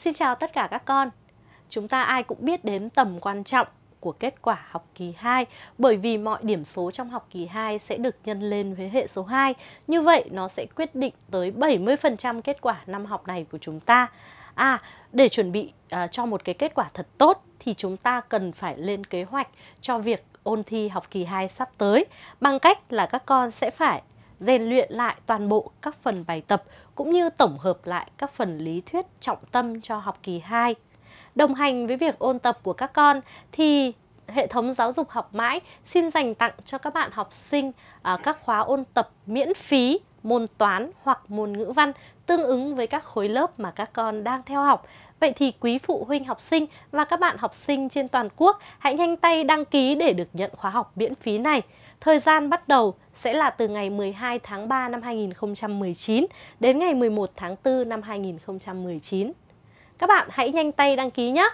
Xin chào tất cả các con. Chúng ta ai cũng biết đến tầm quan trọng của kết quả học kỳ 2 bởi vì mọi điểm số trong học kỳ 2 sẽ được nhân lên với hệ số 2. Như vậy nó sẽ quyết định tới 70% kết quả năm học này của chúng ta. À, để chuẩn bị uh, cho một cái kết quả thật tốt thì chúng ta cần phải lên kế hoạch cho việc ôn thi học kỳ 2 sắp tới bằng cách là các con sẽ phải rèn luyện lại toàn bộ các phần bài tập cũng như tổng hợp lại các phần lý thuyết trọng tâm cho học kỳ 2. Đồng hành với việc ôn tập của các con thì hệ thống giáo dục học mãi xin dành tặng cho các bạn học sinh à, các khóa ôn tập miễn phí môn toán hoặc môn ngữ văn tương ứng với các khối lớp mà các con đang theo học. Vậy thì quý phụ huynh học sinh và các bạn học sinh trên toàn quốc hãy nhanh tay đăng ký để được nhận khóa học miễn phí này. Thời gian bắt đầu sẽ là từ ngày 12 tháng 3 năm 2019 đến ngày 11 tháng 4 năm 2019. Các bạn hãy nhanh tay đăng ký nhé!